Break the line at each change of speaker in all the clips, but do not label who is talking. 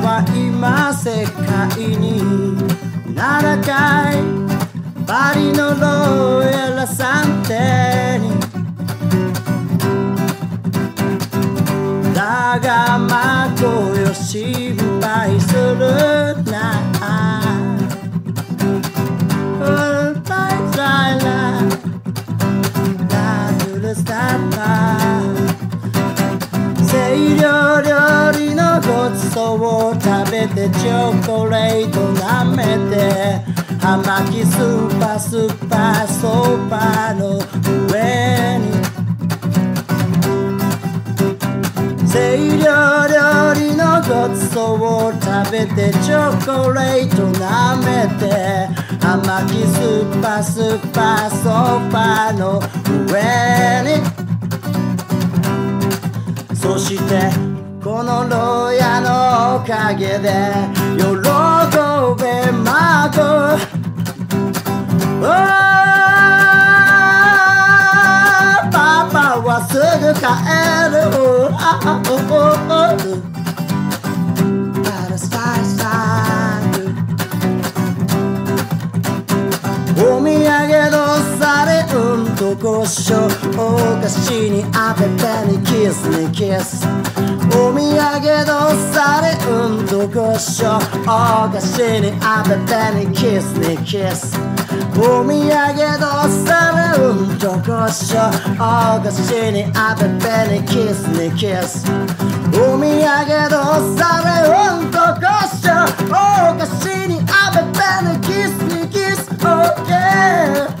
は今世界に7回パリのロイヤルサンテにだがまこよ心配するな西洋料理のごちそうを食べてチョコレート舐めて葉巻スーパースーパーソファの上に西洋料理のごちそうを食べてチョコレート舐めて葉巻スーパースーパーソファの上に。そしてこの牢屋のおかげで喜べまく。パパはすぐ帰る。うんとごしょお菓子にあべてにキスにキス。お土産のされうんとごしょお菓子にあべてにキスにキス。お土産のされうんとごしょお菓子にあべてにキスにキス。お土産のされうんとごしょお菓子にあべてにキスにキス。OK な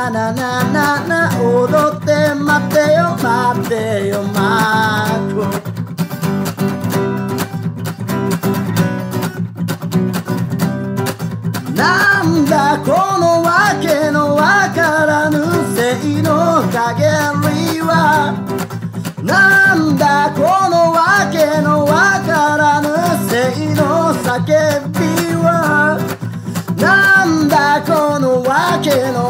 ななななな踊って待ってよ待ってよマークなんだこのわけのわからぬ性の陰りは。なんだこのわけのわからぬ性の叫びは。なんだこのわけの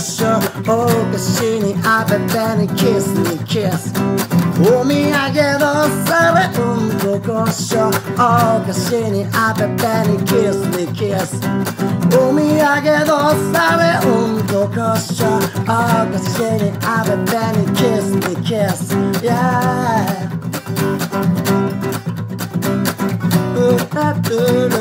しおかしに当ててにキスにキスお土産のそれうんここしょおかしに当ててにキスにキスお土産のそれうんここしょおかしに当ててにキスにキス Yeah.